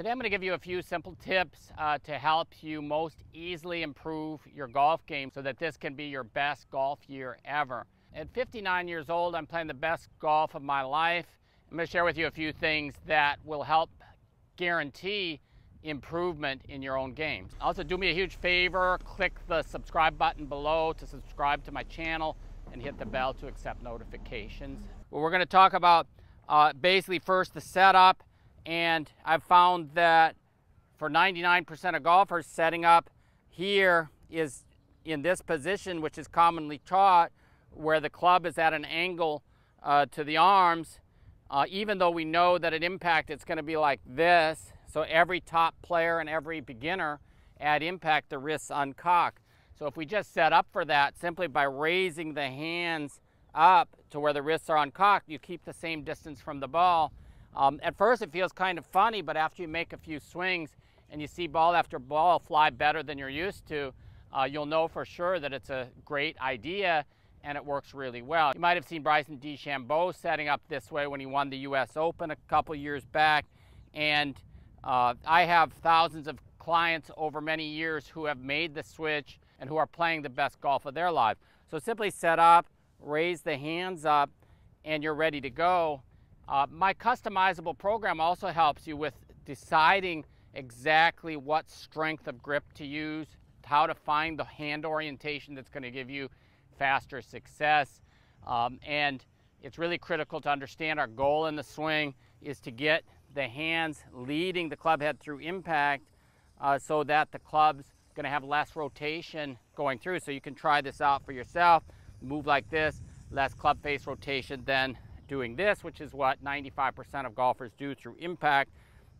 Today I'm going to give you a few simple tips uh, to help you most easily improve your golf game so that this can be your best golf year ever. At 59 years old, I'm playing the best golf of my life. I'm going to share with you a few things that will help guarantee improvement in your own game. Also, do me a huge favor, click the subscribe button below to subscribe to my channel and hit the bell to accept notifications. Well, we're going to talk about uh, basically first the setup and I've found that for 99% of golfers setting up here is in this position which is commonly taught where the club is at an angle uh, to the arms uh, even though we know that at impact it's going to be like this so every top player and every beginner at impact, the wrists uncock. So if we just set up for that simply by raising the hands up to where the wrists are uncocked, you keep the same distance from the ball. Um, at first it feels kind of funny, but after you make a few swings and you see ball after ball fly better than you're used to, uh, you'll know for sure that it's a great idea and it works really well. You might have seen Bryson DeChambeau setting up this way when he won the US Open a couple years back and uh, I have thousands of clients over many years who have made the switch and who are playing the best golf of their life. So simply set up, raise the hands up, and you're ready to go. Uh, my customizable program also helps you with deciding exactly what strength of grip to use, how to find the hand orientation that's going to give you faster success. Um, and it's really critical to understand our goal in the swing is to get the hands leading the club head through impact uh, so that the club's going to have less rotation going through. So you can try this out for yourself. Move like this, less club face rotation than doing this, which is what 95% of golfers do through impact.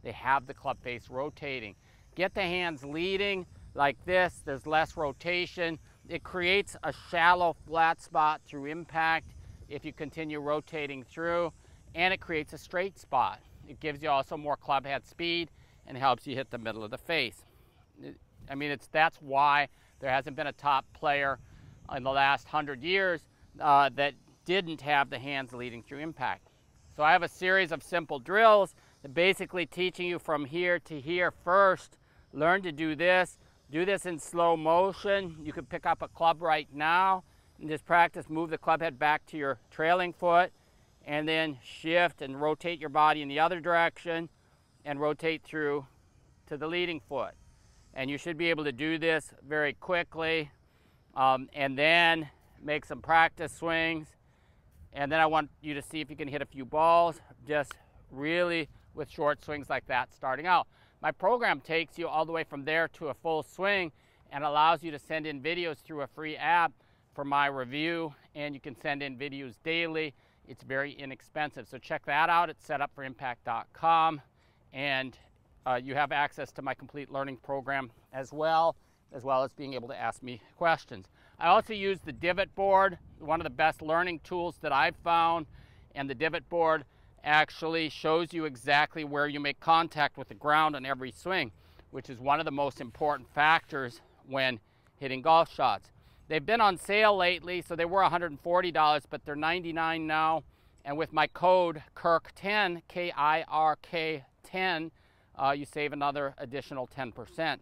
They have the club face rotating. Get the hands leading like this. There's less rotation. It creates a shallow flat spot through impact if you continue rotating through, and it creates a straight spot. It gives you also more club head speed and helps you hit the middle of the face. I mean, it's that's why there hasn't been a top player in the last hundred years uh, that didn't have the hands leading through impact. So I have a series of simple drills that basically teaching you from here to here first. Learn to do this. Do this in slow motion. You can pick up a club right now and just practice. Move the club head back to your trailing foot and then shift and rotate your body in the other direction and rotate through to the leading foot. And you should be able to do this very quickly um, and then make some practice swings. And then I want you to see if you can hit a few balls, just really with short swings like that starting out. My program takes you all the way from there to a full swing and allows you to send in videos through a free app for my review and you can send in videos daily it's very inexpensive. So check that out at setupforimpact.com. And uh, you have access to my complete learning program as well, as well as being able to ask me questions. I also use the divot board, one of the best learning tools that I've found. And the divot board actually shows you exactly where you make contact with the ground on every swing, which is one of the most important factors when hitting golf shots. They've been on sale lately, so they were $140, but they're 99 now. And with my code KIRK10, K-I-R-K 10, uh, you save another additional 10%.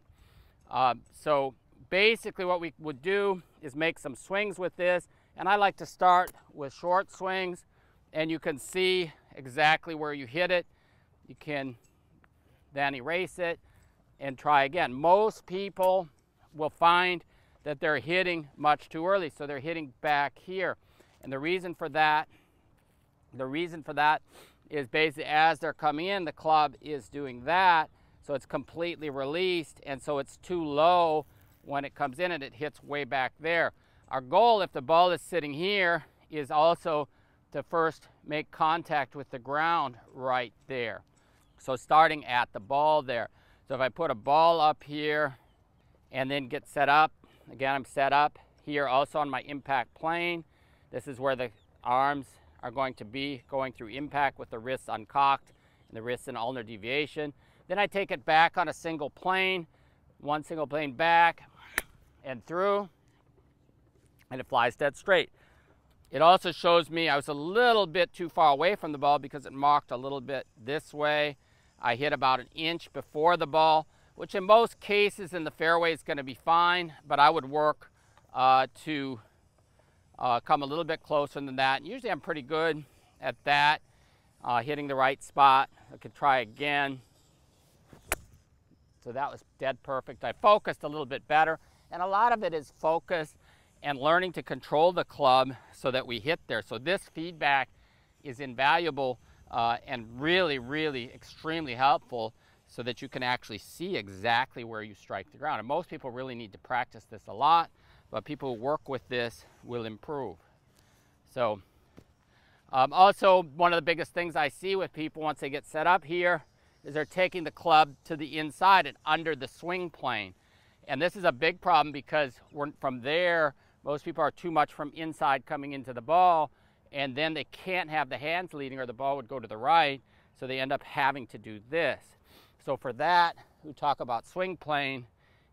Uh, so basically what we would do is make some swings with this. And I like to start with short swings and you can see exactly where you hit it. You can then erase it and try again. Most people will find that they're hitting much too early. So they're hitting back here. And the reason for that, the reason for that is basically as they're coming in, the club is doing that. So it's completely released. And so it's too low when it comes in and it hits way back there. Our goal, if the ball is sitting here, is also to first make contact with the ground right there. So starting at the ball there. So if I put a ball up here and then get set up Again, I'm set up here also on my impact plane. This is where the arms are going to be going through impact with the wrists uncocked and the wrists in ulnar deviation. Then I take it back on a single plane, one single plane back and through, and it flies dead straight. It also shows me I was a little bit too far away from the ball because it marked a little bit this way. I hit about an inch before the ball, which in most cases in the fairway is going to be fine, but I would work uh, to uh, come a little bit closer than that. usually I'm pretty good at that, uh, hitting the right spot. I could try again. So that was dead perfect. I focused a little bit better, and a lot of it is focus and learning to control the club so that we hit there. So this feedback is invaluable uh, and really, really extremely helpful so that you can actually see exactly where you strike the ground. And most people really need to practice this a lot, but people who work with this will improve. So um, also, one of the biggest things I see with people once they get set up here is they're taking the club to the inside and under the swing plane. And this is a big problem because from there, most people are too much from inside coming into the ball, and then they can't have the hands leading or the ball would go to the right, so they end up having to do this. So for that, we talk about swing plane.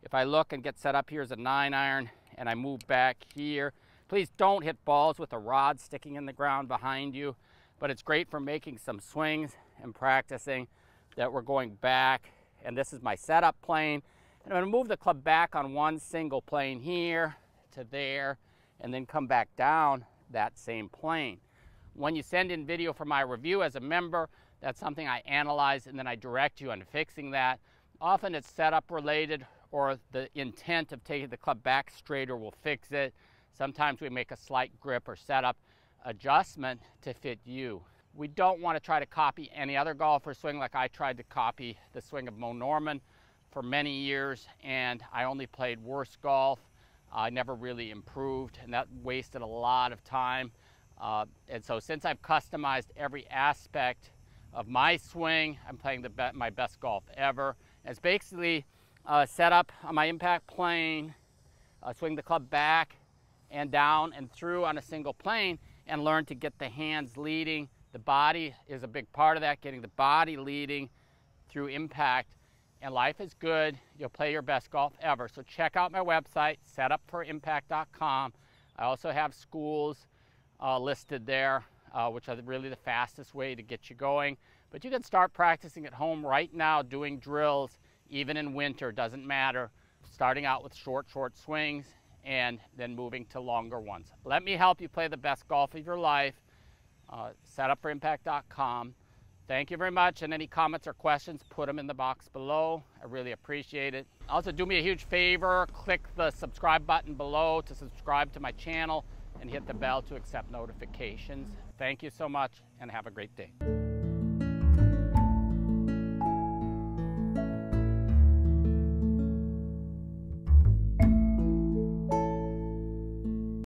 If I look and get set up here as a nine iron and I move back here, please don't hit balls with a rod sticking in the ground behind you, but it's great for making some swings and practicing that we're going back. And this is my setup plane. And I'm gonna move the club back on one single plane here to there, and then come back down that same plane. When you send in video for my review as a member, that's something I analyze and then I direct you on fixing that. Often it's setup related or the intent of taking the club back straighter will fix it. Sometimes we make a slight grip or setup adjustment to fit you. We don't want to try to copy any other golfer swing like I tried to copy the swing of Moe Norman for many years and I only played worse golf. I never really improved and that wasted a lot of time. Uh, and so since I've customized every aspect of my swing, I'm playing the be my best golf ever. And it's basically uh, set up on my impact plane, uh, swing the club back and down and through on a single plane and learn to get the hands leading. The body is a big part of that, getting the body leading through impact and life is good. You'll play your best golf ever. So check out my website, setupforimpact.com. I also have schools uh, listed there, uh, which are really the fastest way to get you going. But you can start practicing at home right now, doing drills, even in winter, doesn't matter. Starting out with short, short swings and then moving to longer ones. Let me help you play the best golf of your life. Uh, setupforimpact.com. Thank you very much. And any comments or questions, put them in the box below. I really appreciate it. Also, do me a huge favor click the subscribe button below to subscribe to my channel and hit the bell to accept notifications. Thank you so much and have a great day.